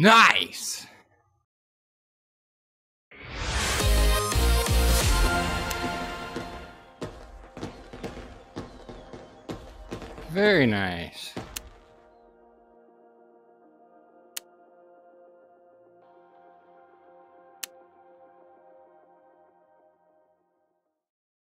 Nice. Very nice.